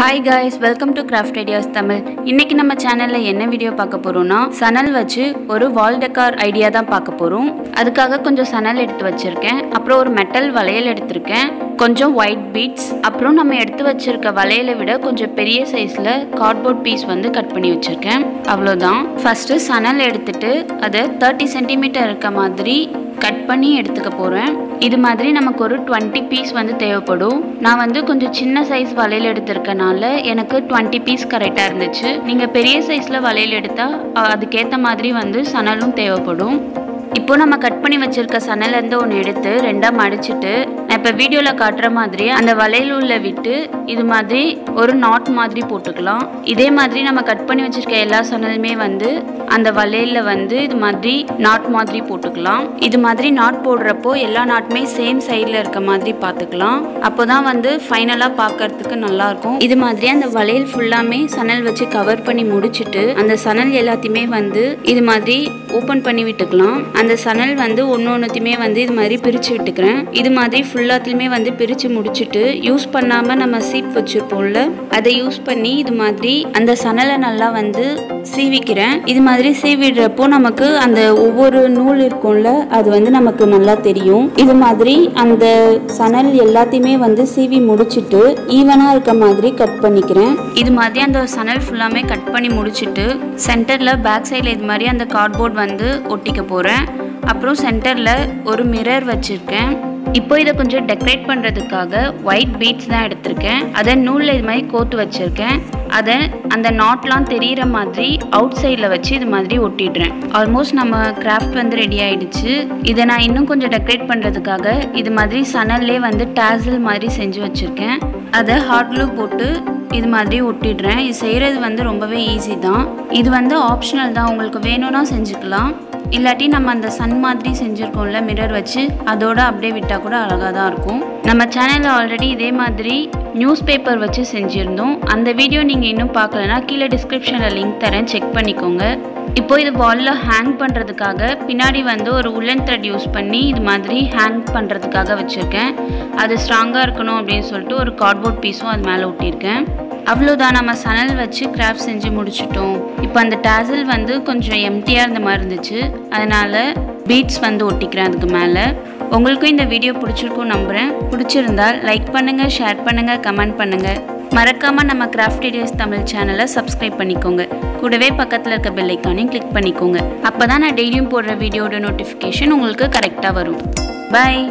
Hi guys welcome to craft ideas Tamil இன்னைக்கு நம்ம சேனலில் என்ன வீடியோ பார்க்க போகிறோம்னா சணல் வச்சு ஒரு வால் டெக்கார் ஐடியா தான் பார்க்க போகிறோம் அதுக்காக கொஞ்சம் சணல் எடுத்து வச்சுருக்கேன். அப்புறம் ஒரு மெட்டல் வளையல் எடுத்திருக்கேன். கொஞ்சம் ஒயிட் பீட்ஸ் அப்புறம் நம்ம எடுத்து வச்சிருக்க வளையலை விட கொஞ்சம் பெரிய சைஸில் கார்ட்போர்ட் பீஸ் வந்து கட் பண்ணி வச்சுருக்கேன். அவ்வளோதான் ஃபஸ்ட்டு சணல் எடுத்துட்டு அதை தேர்ட்டி சென்டிமீட்டர் இருக்க மாதிரி கட் பண்ணி எடுத்துக்க போகிறேன் இது மாதிரி நமக்கு ஒரு டுவெண்ட்டி பீஸ் வந்து தேவைப்படும். நான் வந்து கொஞ்சம் சின்ன சைஸ் வளையல் எடுத்திருக்கனால எனக்கு டுவெண்ட்டி பீஸ் கரெக்டாக இருந்துச்சு. நீங்கள் பெரிய சைஸில் வளையல் எடுத்தால் அதுக்கேற்ற மாதிரி வந்து சணலும் தேவைப்படும். இப்போ நம்ம கட் பண்ணி வச்சிருக்க சணலேருந்து ஒன்று எடுத்து ரெண்டாக மடிச்சிட்டு நான் இப்போ வீடியோவில் காட்டுற மாதிரி அந்த வளையல் உள்ள விட்டு இது மாதிரி ஒரு நாட் மாதிரி போட்டுக்கலாம். இதே மாதிரி நம்ம கட் பண்ணி வச்சிருக்க எல்லா சணலுமே வந்து அந்த வளையலில் வந்து இது மாதிரி நாட் மாதிரி போட்டுக்கலாம். இது மாதிரி நாட் போடுறப்போ எல்லா நாட்டுமே சேம் சைடில் இருக்க மாதிரி பார்த்துக்கலாம். அப்போ தான் வந்து ஃபைனலாக பார்க்கறதுக்கு நல்லாயிருக்கும். இது மாதிரி அந்த வளையல் ஃபுல்லாமே சணல் வச்சு கவர் பண்ணி முடிச்சுட்டு அந்த சணல் எல்லாத்தையுமே வந்து இது மாதிரி ஓப்பன் பண்ணி விட்டுக்கலாம். அந்த சணல் வந்து ஒன்று ஒன்றுத்தையுமே வந்து இது மாதிரி பிரித்து விட்டுக்கிறேன். இது மாதிரி ஃபுல்லாத்துலேயுமே வந்து பிரித்து முடிச்சுட்டு யூஸ் பண்ணாமல் நம்ம சீப் வச்சுருப்போம்ல அதை யூஸ் பண்ணி இது மாதிரி அந்த சணலை நல்லா வந்து சீவிக்கிறேன். இது மாதிரி மாதிரி சீவிடுறப்போ நமக்கு அந்த ஒவ்வொரு நூல் இருக்கும்ல அது வந்து நமக்கு நல்லா தெரியும். இது மாதிரி அந்த சணல் எல்லாத்தையுமே வந்து சீவி முடிச்சுட்டு ஈவனாக இருக்க மாதிரி கட் பண்ணிக்கிறேன். இது மாதிரி அந்த சணல் ஃபுல்லாமே கட் பண்ணி முடிச்சுட்டு சென்டரில் பேக் சைடில் இது மாதிரி அந்த கார்ட்போர்ட் வந்து ஒட்டிக்க போகிறேன் அப்புறம் சென்டரில் ஒரு மிரர் வச்சுருக்கேன். இப்போ இதை கொஞ்சம் டெக்கரேட் பண்ணுறதுக்காக ஒயிட் பீட்ஸ் தான் எடுத்திருக்கேன். அதை நூலில் இது மாதிரி கோத்து வச்சுருக்கேன். அதை அந்த நாட்லாம் தெரிகிற மாதிரி அவுட் சைடில் வச்சு இது மாதிரி ஒட்டிடுறேன். ஆல்மோஸ்ட் நம்ம கிராஃப்ட் வந்து ரெடி ஆகிடுச்சு இதை நான் இன்னும் கொஞ்சம் டெக்கரேட் பண்ணுறதுக்காக இது மாதிரி சணல்லே வந்து டேசில் மாதிரி செஞ்சு வச்சுருக்கேன். அதை ஹாட் க்ளூ போட்டு இது மாதிரி ஒட்டிடுறேன். இது செய்கிறது வந்து ரொம்பவே ஈஸி தான். இது வந்து ஆப்ஷனல் தான். உங்களுக்கு வேணும்னா செஞ்சுக்கலாம். இல்லாட்டி நம்ம அந்த சன் மாதிரி செஞ்சுருக்கோம்ல மிரர் வச்சு அதோட அப்படியே விட்டால் கூட அழகாக தான் இருக்கும். நம்ம சேனலில் ஆல்ரெடி இதே மாதிரி நியூஸ் பேப்பர் வச்சு செஞ்சுருந்தோம். அந்த வீடியோ நீங்கள் இன்னும் பார்க்கலனா கீழே டிஸ்கிரிப்ஷனில் லிங்க் தரேன். செக் பண்ணிக்கோங்க. இப்போ இது வாலில் ஹேங் பண்ணுறதுக்காக பின்னாடி வந்து ஒரு உல்லன் த்ரெட் யூஸ் பண்ணி இது மாதிரி ஹேங் பண்ணுறதுக்காக வச்சுருக்கேன். அது ஸ்ட்ராங்காக இருக்கணும் அப்படின்னு சொல்லிட்டு ஒரு கார்ட்போர்ட் பீஸும் அது மேலே ஒட்டியிருக்கேன். அவ்வளோதான் நம்ம சணல் வச்சு கிராஃப்ட் செஞ்சு முடிச்சிட்டோம். இப்போ அந்த டேசல் வந்து கொஞ்சம் எம்டியாக இருந்த மாதிரி இருந்துச்சு. அதனால் பீட்ஸ் வந்து ஒட்டிக்கிறேன் அதுக்கு மேலே. உங்களுக்கும் இந்த வீடியோ பிடிச்சிருக்கும் நம்புகிறேன் பிடிச்சிருந்தால் லைக் பண்ணுங்கள் ஷேர் பண்ணுங்கள் கமெண்ட் பண்ணுங்கள் மறக்காமல் நம்ம கிராஃப்ட் ஐடியாஸ் தமிழ் சேனலை சப்ஸ்கிரைப் பண்ணிக்கோங்க. கூடவே பக்கத்தில் இருக்க பெல்லைக்கானையும் கிளிக் பண்ணிக்கோங்க. அப்போ தான் நான் டெய்லியும் போடுற வீடியோட நோட்டிஃபிகேஷன் உங்களுக்கு கரெக்டாக வரும். பாய்